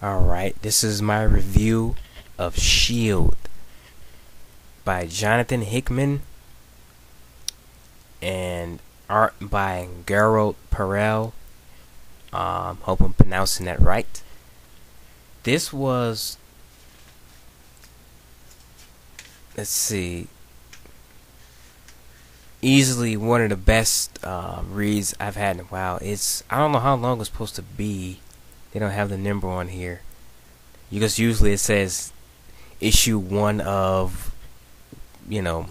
Alright, this is my review of S.H.I.E.L.D. by Jonathan Hickman and art by Gerald Perel. Um, hope I'm pronouncing that right. This was, let's see, easily one of the best uh, reads I've had in a while. It's I don't know how long it's supposed to be. They don't have the number on here. Because usually it says issue one of, you know,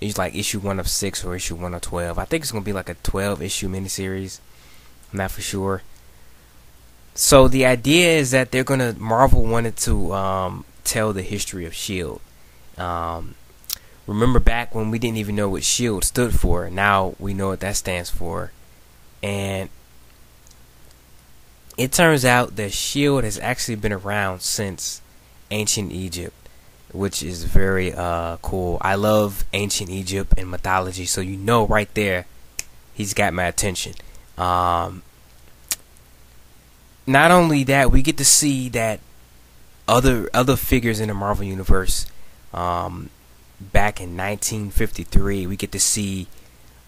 it's like issue one of six or issue one of twelve. I think it's gonna be like a twelve issue miniseries. I'm not for sure. So the idea is that they're gonna Marvel wanted to um, tell the history of Shield. Um, remember back when we didn't even know what Shield stood for. Now we know what that stands for, and it turns out that Shield has actually been around since ancient Egypt, which is very uh, cool. I love ancient Egypt and mythology, so you know right there, he's got my attention. Um, not only that, we get to see that other other figures in the Marvel universe. Um, back in 1953, we get to see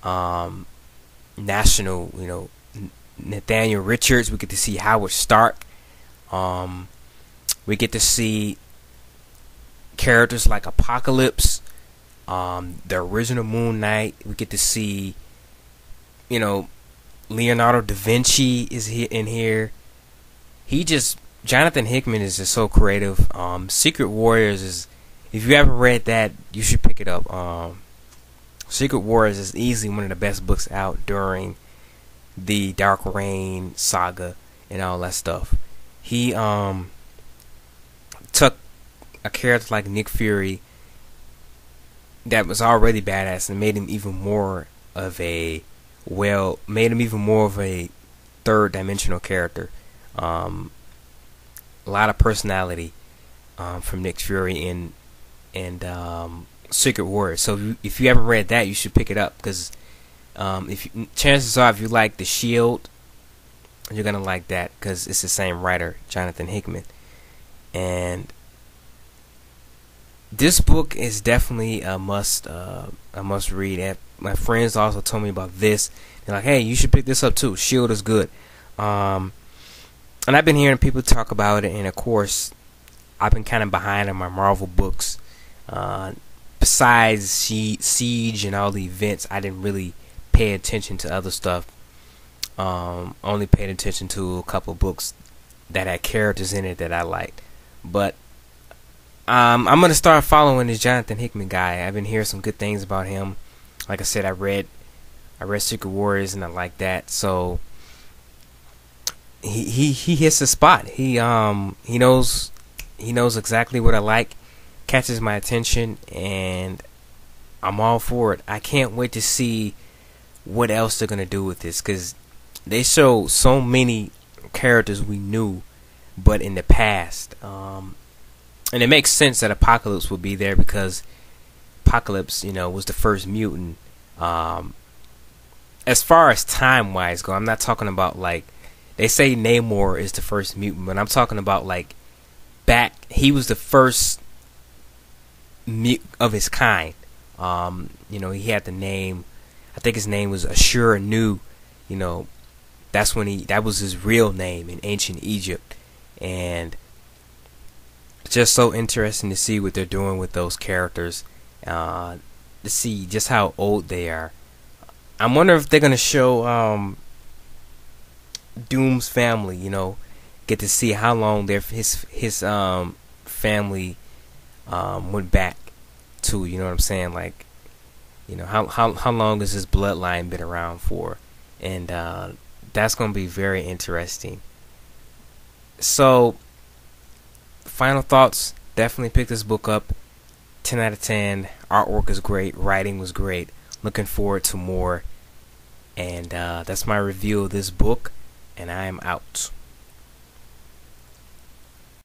um, national, you know, Nathaniel Richards. We get to see Howard Stark. Um, we get to see characters like Apocalypse, um, the original Moon Knight. We get to see, you know, Leonardo da Vinci is in here. He just Jonathan Hickman is just so creative. Um, Secret Warriors is if you haven't read that, you should pick it up. Um, Secret Warriors is easily one of the best books out during the Dark Reign saga and all that stuff. He um took a character like Nick Fury that was already badass and made him even more of a well made him even more of a third dimensional character. Um, a lot of personality um, from Nick Fury in and um, Secret Wars. So if you haven't read that, you should pick it up because um, if you, chances are if you like the Shield, you're gonna like that because it's the same writer, Jonathan Hickman, and this book is definitely a must uh, a must read. And my friends also told me about this. They're like, "Hey, you should pick this up too. Shield is good." Um, and I've been hearing people talk about it, and of course, I've been kind of behind on my Marvel books. Uh, besides Siege and all the events, I didn't really pay attention to other stuff. Um, only paid attention to a couple books that had characters in it that I liked. But um, I'm gonna start following this Jonathan Hickman guy. I've been hearing some good things about him. Like I said, I read I read Secret Warriors and I like that. So he he he hits the spot. He um he knows he knows exactly what I like catches my attention and I'm all for it. I can't wait to see what else they're gonna do with this because they show so many characters we knew, but in the past, um, and it makes sense that Apocalypse would be there because Apocalypse, you know, was the first mutant. Um, as far as time wise go, I'm not talking about like they say Namor is the first mutant, but I'm talking about like back. He was the first of his kind. Um, you know, he had the name. I think his name was Ashur Nu. You know, that's when he that was his real name in ancient Egypt, and it's just so interesting to see what they're doing with those characters. Uh, to see just how old they are. I'm wondering if they're gonna show um, Doom's family. You know, get to see how long their his his um, family um, went back to. You know what I'm saying? Like, you know, how how how long has this bloodline been around for? And uh, that's going to be very interesting. So, final thoughts. Definitely pick this book up. 10 out of 10. Artwork is great. Writing was great. Looking forward to more. And uh, that's my review of this book. And I am out.